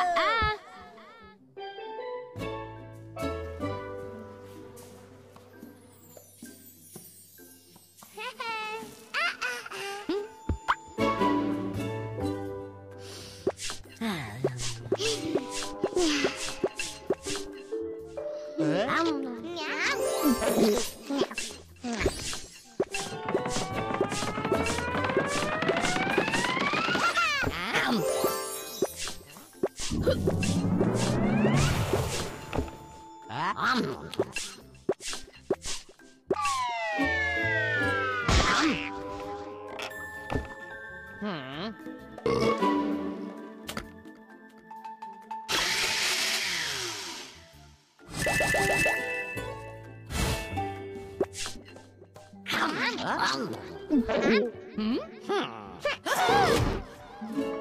아, 아. Hmm? Hmm? hmm? hmm?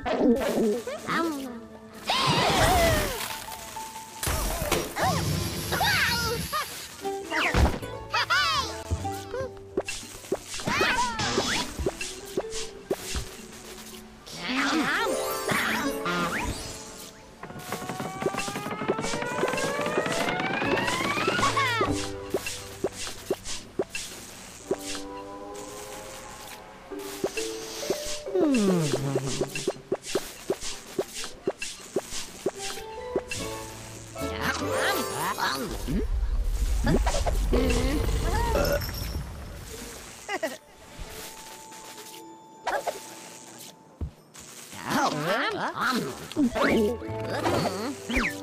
Tá um.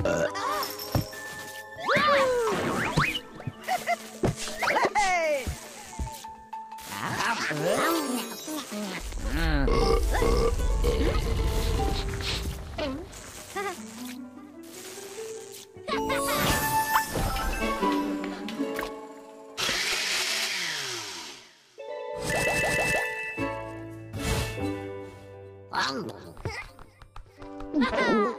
Uh. Uh-oh.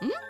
Hmm?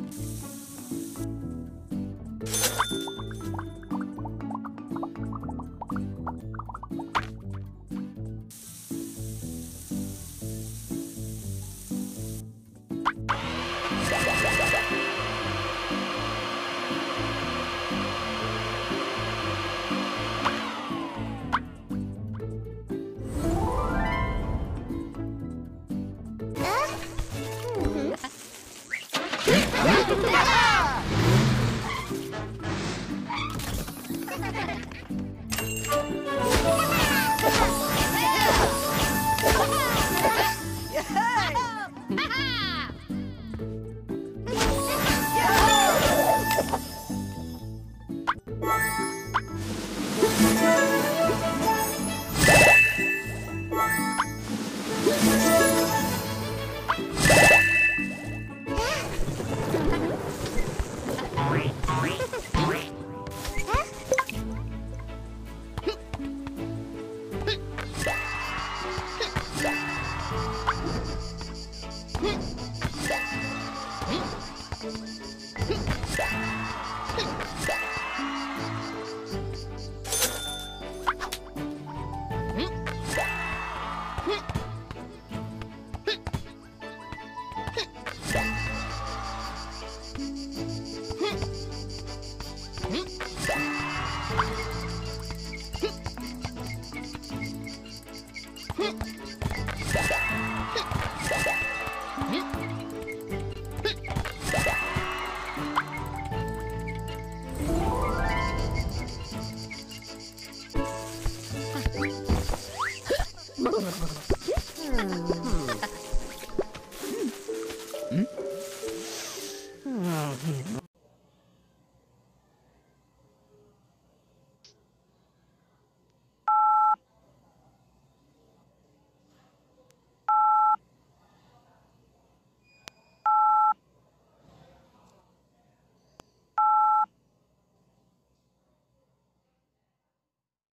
Ah!